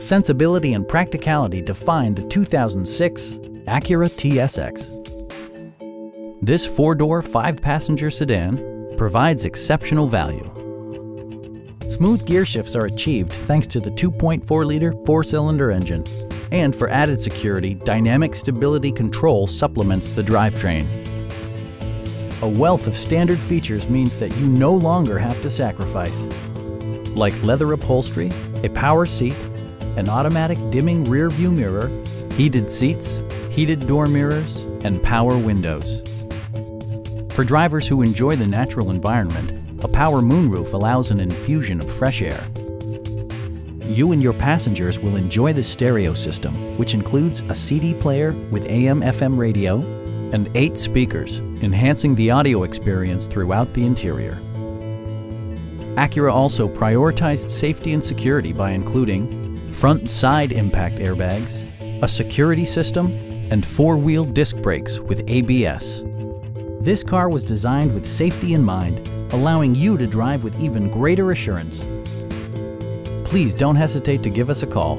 sensibility and practicality define the 2006 Acura TSX. This four-door, five-passenger sedan provides exceptional value. Smooth gear shifts are achieved thanks to the 2.4-liter four-cylinder engine. And for added security, Dynamic Stability Control supplements the drivetrain. A wealth of standard features means that you no longer have to sacrifice. Like leather upholstery, a power seat, an automatic dimming rear view mirror, heated seats, heated door mirrors, and power windows. For drivers who enjoy the natural environment, a power moonroof allows an infusion of fresh air. You and your passengers will enjoy the stereo system, which includes a CD player with AM-FM radio and eight speakers, enhancing the audio experience throughout the interior. Acura also prioritized safety and security by including front side impact airbags, a security system, and four-wheel disc brakes with ABS. This car was designed with safety in mind, allowing you to drive with even greater assurance. Please don't hesitate to give us a call